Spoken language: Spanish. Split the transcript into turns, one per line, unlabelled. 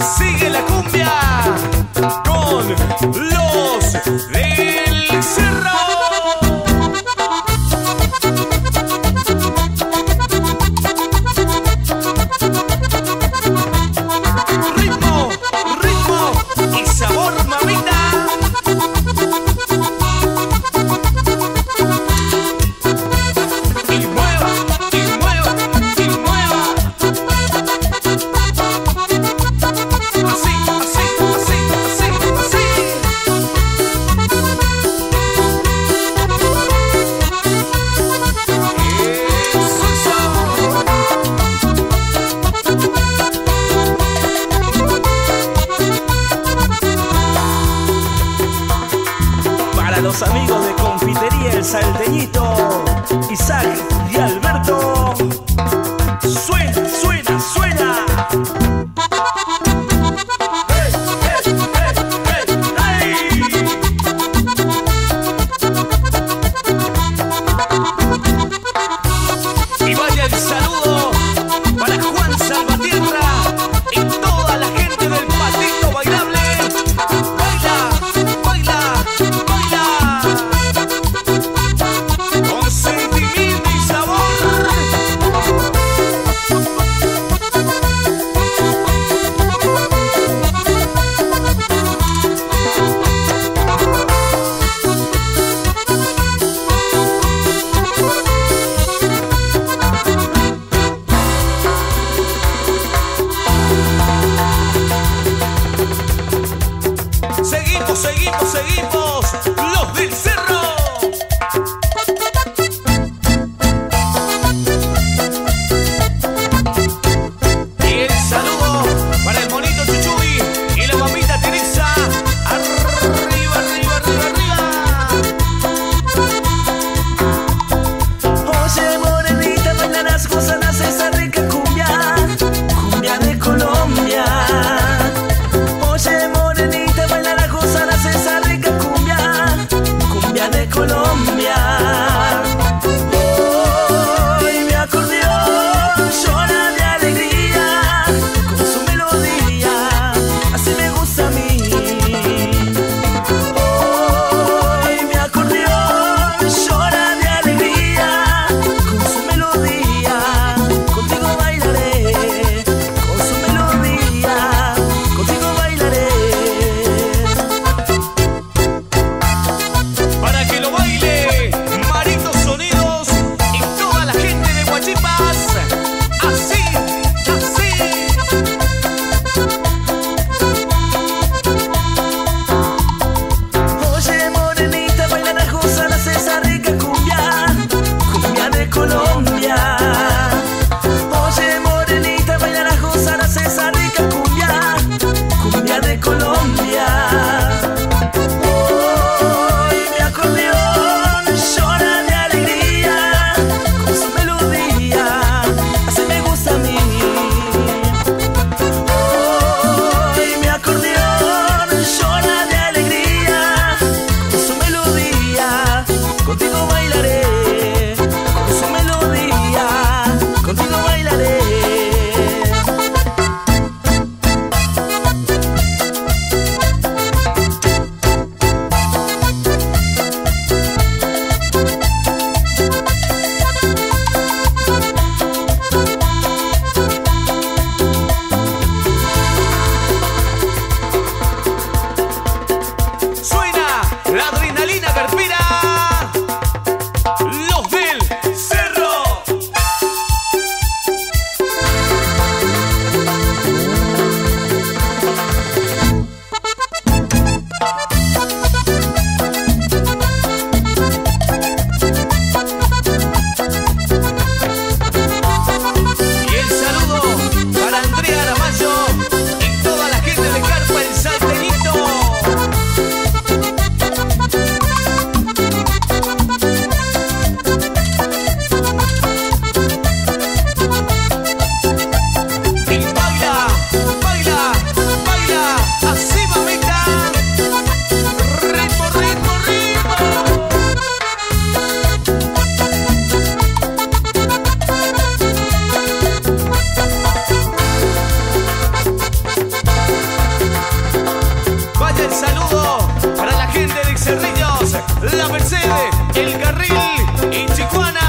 Sigue la cumbia con los del seguimos. Carril y